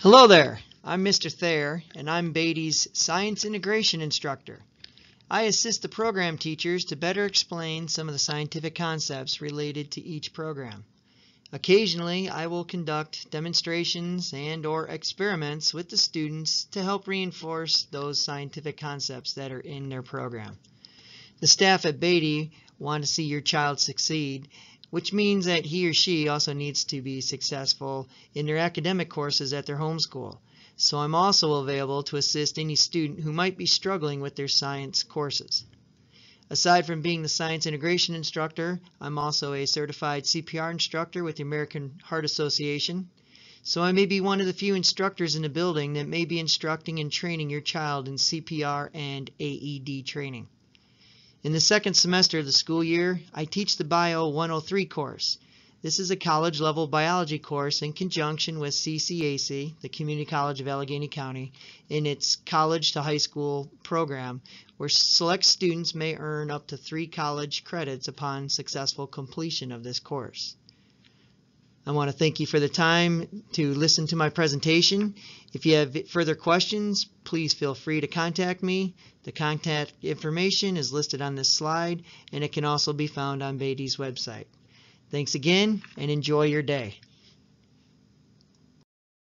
Hello there, I'm Mr. Thayer, and I'm Beattie's Science Integration Instructor. I assist the program teachers to better explain some of the scientific concepts related to each program. Occasionally, I will conduct demonstrations and or experiments with the students to help reinforce those scientific concepts that are in their program. The staff at Beattie want to see your child succeed, which means that he or she also needs to be successful in their academic courses at their home school. So I'm also available to assist any student who might be struggling with their science courses. Aside from being the science integration instructor, I'm also a certified CPR instructor with the American Heart Association. So I may be one of the few instructors in the building that may be instructing and training your child in CPR and AED training. In the second semester of the school year, I teach the Bio 103 course. This is a college level biology course in conjunction with CCAC, the Community College of Allegheny County, in its college to high school program, where select students may earn up to three college credits upon successful completion of this course. I want to thank you for the time to listen to my presentation. If you have further questions, please feel free to contact me. The contact information is listed on this slide, and it can also be found on Beattie's website. Thanks again and enjoy your day.